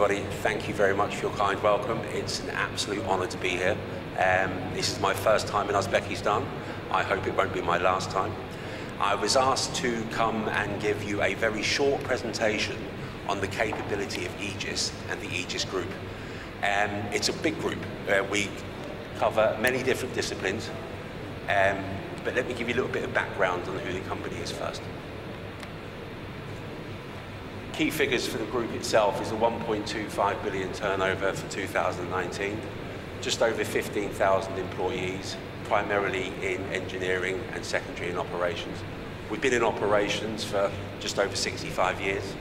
Everybody. Thank you very much for your kind welcome. It's an absolute honour to be here. Um, this is my first time in Uzbekistan. I hope it won't be my last time. I was asked to come and give you a very short presentation on the capability of Egis and the Egis Group. Um, it's a big group. Uh, we cover many different disciplines. Um, but let me give you a little bit of background on who the company is first. Key figures for the group itself is a 1.25 billion turnover for 2019, just over 15,000 employees, primarily in engineering and secondary in operations. We've been in operations for just over 65 years.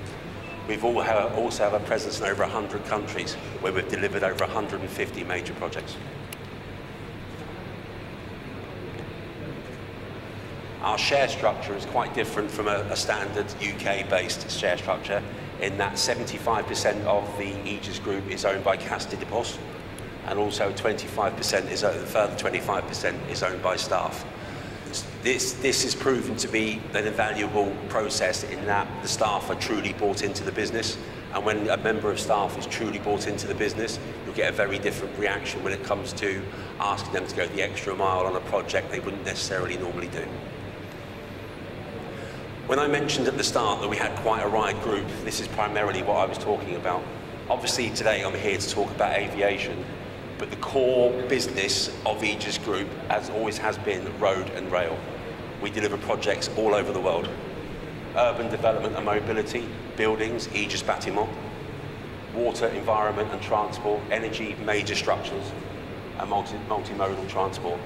We've all have, also have a presence in over 100 countries where we've delivered over 150 major projects. Our share structure is quite different from a, a standard UK-based share structure in that 75% of the Egis Group is owned by Caisse de and also 25% is, the further 25% is owned by staff. This, this is proven to be an invaluable process in that the staff are truly bought into the business and when a member of staff is truly bought into the business, you'll get a very different reaction when it comes to asking them to go the extra mile on a project they wouldn't necessarily normally do. When I mentioned at the start that we had quite a wide group, this is primarily what I was talking about. Obviously today I'm here to talk about aviation, but the core business of Egis Group, as always has been, road and rail. We deliver projects all over the world. Urban development and mobility, buildings, Egis Bâtiment, water, environment and transport, energy, major structures, and multi multimodal transport.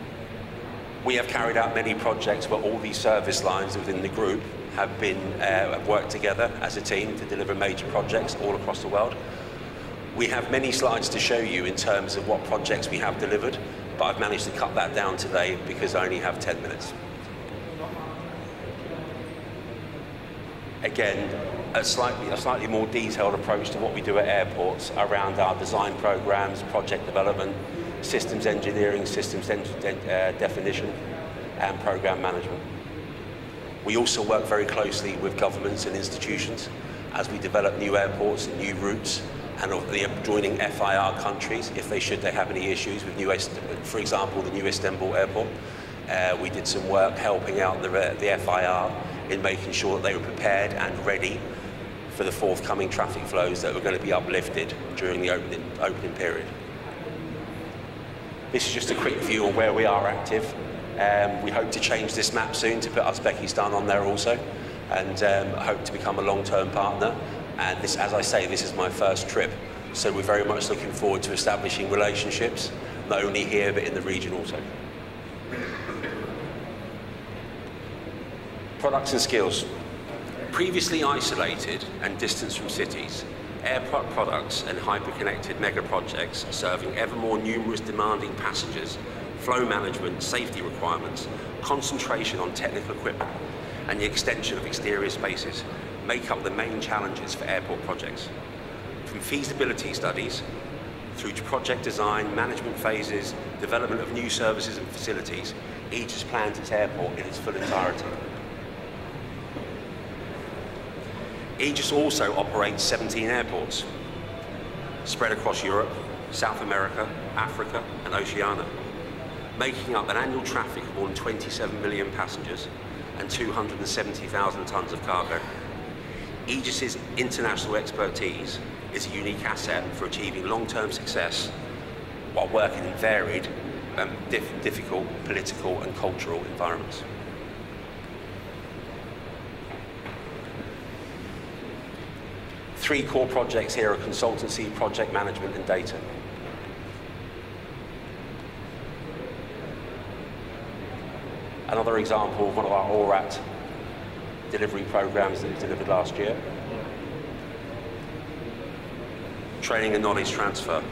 We have carried out many projects for all these service lines within the group have been uh, have worked together as a team to deliver major projects all across the world. We have many slides to show you in terms of what projects we have delivered, but I've managed to cut that down today because I only have 10 minutes. Again, a slightly, a slightly more detailed approach to what we do at airports around our design programs, project development, systems engineering, systems de uh, definition, and program management. We also work very closely with governments and institutions as we develop new airports and new routes and of the adjoining FIR countries if they should they have any issues with new, for example, the new Istanbul airport. Uh, we did some work helping out the, uh, the FIR in making sure that they were prepared and ready for the forthcoming traffic flows that were going to be uplifted during the opening, opening period. This is just a quick view of where we are active. Um, we hope to change this map soon to put Uzbekistan on there also and um, hope to become a long-term partner. And this, as I say, this is my first trip. So we're very much looking forward to establishing relationships, not only here, but in the region also. Products and skills. Previously isolated and distanced from cities, airport products and hyper-connected mega projects serving ever more numerous demanding passengers flow management, safety requirements, concentration on technical equipment, and the extension of exterior spaces make up the main challenges for airport projects. From feasibility studies through to project design, management phases, development of new services and facilities, Egis plans its airport in its full entirety. Egis also operates 17 airports spread across Europe, South America, Africa and Oceania making up an annual traffic of more than 27 million passengers and 270,000 tonnes of cargo. Egis's international expertise is a unique asset for achieving long-term success while working in varied, um, diff difficult political and cultural environments. Three core projects here are consultancy, project management and data. Another example of one of our ORAT delivery programs that we delivered last year. Training and knowledge transfer.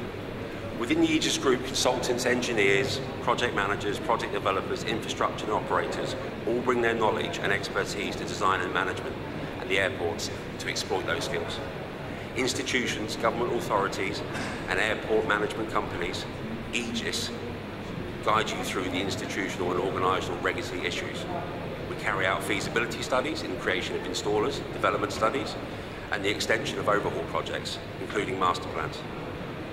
Within the Egis Group, consultants, engineers, project managers, project developers, infrastructure and operators all bring their knowledge and expertise to design and management and the airports to exploit those skills. Institutions, government authorities and airport management companies, Egis guide you through the institutional and organisational regulatory issues. We carry out feasibility studies in creation of installers, development studies, and the extension of overhaul projects, including master plans.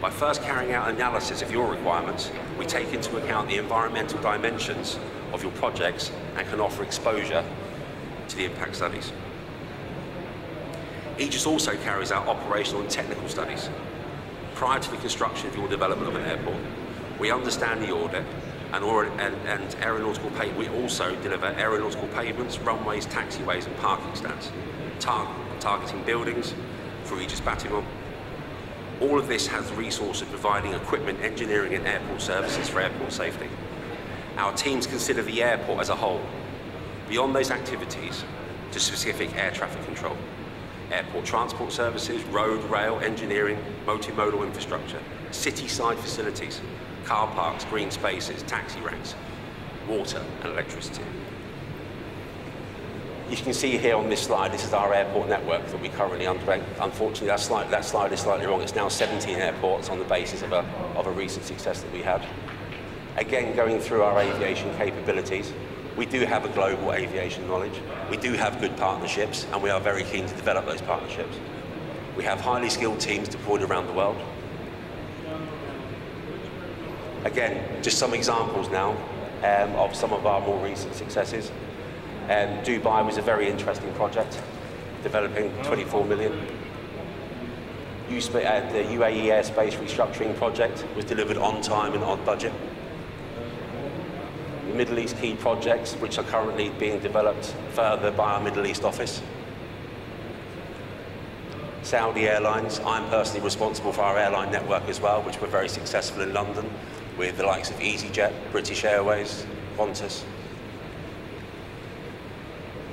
By first carrying out analysis of your requirements, we take into account the environmental dimensions of your projects and can offer exposure to the impact studies. Egis also carries out operational and technical studies. Prior to the construction of your development of an airport, we understand the order and, and, and aeronautical pay, we also deliver aeronautical pavements, runways, taxiways and parking stands, tar targeting buildings for Egis Bâtiment. All of this has the resource of providing equipment, engineering and airport services for airport safety. Our teams consider the airport as a whole, beyond those activities to specific air traffic control airport transport services, road, rail, engineering, multimodal infrastructure, city-side facilities, car parks, green spaces, taxi ranks, water and electricity. You can see here on this slide, this is our airport network that we currently undertake. Unfortunately, that slide, that slide is slightly wrong. It's now 17 airports on the basis of a, of a recent success that we had. Again, going through our aviation capabilities, we do have a global aviation knowledge. We do have good partnerships, and we are very keen to develop those partnerships. We have highly skilled teams deployed around the world. Again, just some examples now um, of some of our more recent successes. Um, Dubai was a very interesting project, developing 24 million. Uh, the UAE airspace restructuring project was delivered on time and on budget. Middle East key projects, which are currently being developed further by our Middle East office. Saudi Airlines, I'm personally responsible for our airline network as well, which were very successful in London with the likes of EasyJet, British Airways, Qantas,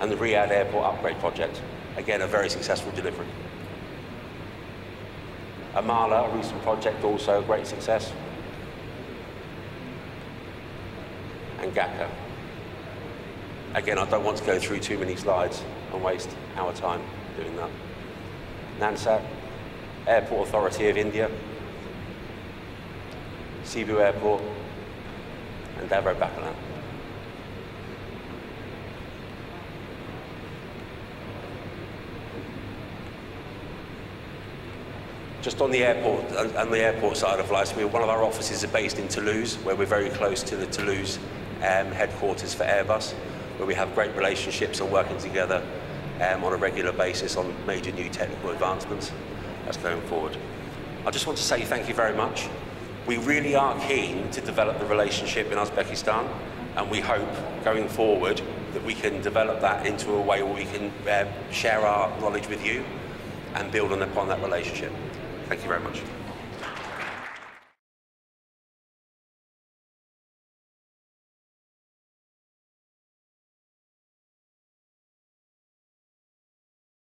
and the Riyadh Airport Upgrade Project. Again, a very successful delivery. Amaala, a recent project, also a great success. and GACA. Again, I don't want to go through too many slides and waste our time doing that. Nansat, Airport Authority of India, Cebu Airport, and Davao Bacalhau. Just on the airport and the airport side of life, one of our offices are based in Toulouse, where we're very close to the Toulouse um, headquarters for Airbus, where we have great relationships and working together um, on a regular basis on major new technical advancements. That's going forward. I just want to say thank you very much. We really are keen to develop the relationship in Uzbekistan, and we hope going forward that we can develop that into a way where we can uh, share our knowledge with you and build on upon that relationship. Thank you very much.